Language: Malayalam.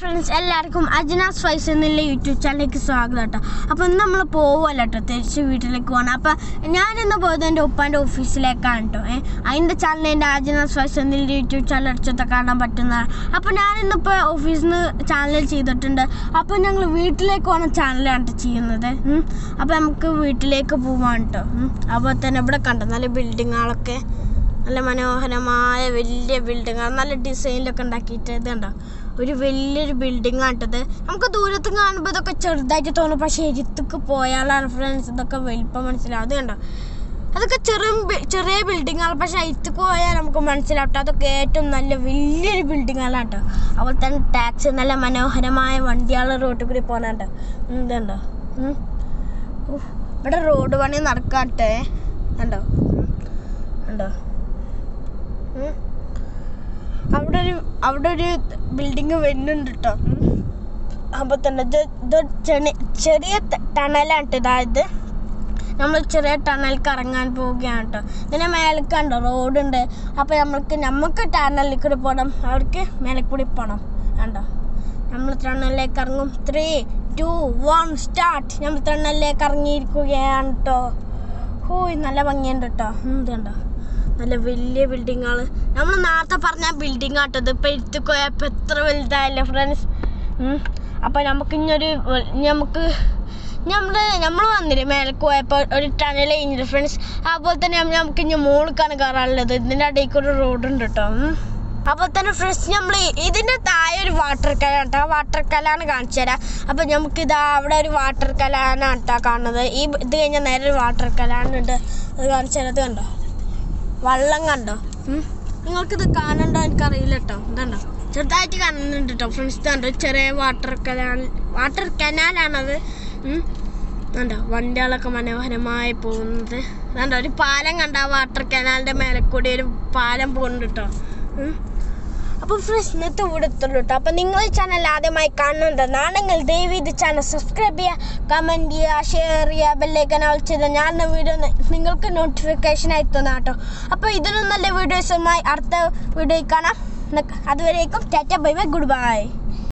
ഫ്രണ്ട്സ് എല്ലാവർക്കും അജ്നാസ് ഫൈസ് എന്നുള്ള യൂട്യൂബ് ചാനലിലേക്ക് സ്വാഗതം കേട്ടോ. അപ്പോൾ ഇന്ന് നമ്മൾ പോവുമല്ലോ കേട്ടോ തിരിച്ച് വീട്ടിലേക്ക് പോകണം അപ്പോൾ ഞാനിന്ന് പോയത് എന്റെ ഉപ്പാന്റെ ഓഫീസിലേക്കാണ് കേട്ടോ ഏഹ് അതിന്റെ ചാനൽ എന്റെ അജ്നാസ് ഫൈസ് എന്നുള്ള യൂട്യൂബ് ചാനൽ അടിച്ചൊക്കെ കാണാൻ പറ്റുന്നതാണ്. അപ്പോൾ ഞാനിന്നിപ്പോൾ ഓഫീസിൽ നിന്ന് ചാനൽ ചെയ്തിട്ടുണ്ട്. അപ്പോൾ ഞങ്ങൾ വീട്ടിലേക്ക് പോകുന്ന ചാനലാണ് കേട്ടോ ചെയ്യുന്നത് അപ്പോൾ നമുക്ക് വീട്ടിലേക്ക് പോവാൻ കേട്ടോ അപ്പോൾ തന്നെ ഇവിടെ കണ്ടോ നല്ല ബിൽഡിങ്ങുകളൊക്കെ നല്ല മനോഹരമായ വലിയ ബിൽഡിങ് നല്ല ഡിസൈനിലൊക്കെ ഉണ്ടാക്കിയിട്ട് ഇത് കണ്ടോ? ഒരു വലിയൊരു ബിൽഡിംഗ് ആട്ടത് നമുക്ക് ദൂരത്ത് കാണുമ്പോൾ ഇതൊക്കെ ചെറുതായിട്ട് തോന്നും. പക്ഷേ എഴുത്തൊക്കെ പോയാലാണ് ഫ്രണ്ട്സ് ഇതൊക്കെ വലിപ്പം മനസ്സിലാവും. അത് കണ്ടോ? അതൊക്കെ ചെറിയ ചെറിയ ബിൽഡിങ്ങാണ് പക്ഷേ എഴുത്ത് പോയാൽ നമുക്ക് മനസ്സിലാവട്ടെ അതൊക്കെ ഏറ്റവും നല്ല വലിയൊരു ബിൽഡിങ്ങാണ് കേട്ടോ. അതുപോലെ തന്നെ ടാക്സി നല്ല മനോഹരമായ വണ്ടികൾ റോട്ടിൽ കൂടി പോകുന്നുണ്ട് ഇതുണ്ടോ ഉം. ഇവിടെ റോഡ് പണി നടക്കാട്ടെ കണ്ടോ? ഉം. അവിടെ ഒരു അവിടെ ഒരു ബിൽഡിങ് വരുന്നുണ്ട് കേട്ടോ അപ്പോൾ തന്നെ ഇത് ഇത് ചെറിയ ടണലാണ് അതായത് നമ്മൾ ചെറിയ ടണലിൽ ഇറങ്ങാൻ പോവുകയാണ് കേട്ടോ ഇതിനെ മേലക്കാണ്ടോ? കണ്ടോ റോഡുണ്ട്. അപ്പോൾ നമ്മൾക്ക് നമുക്ക് ടണലിൽ കൂടി പോകണം അവർക്ക് മേലെ കൂടി പോകണം കണ്ടോ? നമ്മൾ ടണലിലേക്ക് ഇറങ്ങും. ത്രീ ടു വൺ സ്റ്റാർട്ട് നമ്മൾ ടണലിലേക്ക് ഇറങ്ങിയിരിക്കുകയാണ് കേട്ടോ ഹൂ നല്ല ഭംഗിയുണ്ട് കേട്ടോ എന്തുണ്ടോ നല്ല വലിയ ബിൽഡിങ്ങാണ് നമ്മൾ നേരത്തെ പറഞ്ഞ ബിൽഡിംഗ് ആട്ടത് ഇപ്പം എടുത്ത് പോയപ്പോൾ എത്ര വലുതായല്ലേ ഫ്രണ്ട്സ് അപ്പം നമുക്ക് വ- നമുക്ക് നമ്മൾ നമ്മൾ വന്നില്ലേ മേലേക്ക് പോയപ്പോൾ ഒരു ടണൽ കഴിഞ്ഞില്ല ഫ്രണ്ട്സ് അതുപോലെ തന്നെ നമുക്ക് ഇനി മുകളിലേക്കാണ് കയറാനുള്ളത് ഇതിന്റെ ഇടയ്ക്ക് ഒരു റോഡ് ഉണ്ട് കേട്ടോ അപ്പോൾ തന്നെ ഫ്രണ്ട്സ് നമ്മൾ ഇതിന്റെ താഴെ ഒരു വാട്ടർ കലാണ് കേട്ടോ വാട്ടർ കലാണ് കാണിച്ചു തരാം. അപ്പോൾ നമുക്ക് ഇതാ അവിടെ ഒരു വാട്ടർ കലാണ് കേട്ടോ കാണുന്നത്. ഈ ഇത് കഴിഞ്ഞാൽ നേരെ ഒരു വാട്ടർ കലാനുണ്ട് അത് കാണിച്ചു തരാം. കണ്ടോ? വള്ളം കണ്ടോ. നിങ്ങൾക്കിത് കാണണ്ടോ എനിക്കറിയില്ല കേട്ടോ ഇതുണ്ടോ? ചെറുതായിട്ട് കാണുന്നുണ്ട് കേട്ടോ ഫ്രണ്ട്സ് കണ്ടോ ചെറിയ വാട്ടർ കനാൽ വാട്ടർ കനാലാണത് എന്താ കണ്ടോ വണ്ടികളൊക്കെ മനോഹരമായി പോകുന്നത്. കണ്ടോ ഒരു പാലം കണ്ട വാട്ടർ കനാലിന്റെ മേലെ കൂടി ഒരു പാലം പോകുന്നുണ്ട് കേട്ടോ. അപ്പോൾ ഫ്രണ്ട്സ് ഇന്നത്തെ ഇവിടെ കേട്ടോ അപ്പോൾ നിങ്ങൾ ചാനൽ ആദ്യമായി കാണുന്നുണ്ടെന്നാണെങ്കിൽ ദയവ് ഇത് ചാനൽ സബ്സ്ക്രൈബ് ചെയ്യുക കമന്റ് ചെയ്യുക ഷെയർ ചെയ്യുക ബെല്ലൈക്കൻ ഓൾ ചെയ്ത് ഞാൻ വീഡിയോ നിങ്ങൾക്ക് നോട്ടിഫിക്കേഷൻ എത്തുന്ന കേട്ടോ അപ്പോൾ ഇതിനും നല്ല വീഡിയോസുമായി അടുത്ത വീഡിയോ കാണാം. അതുവരേക്കും tata bye bye good bye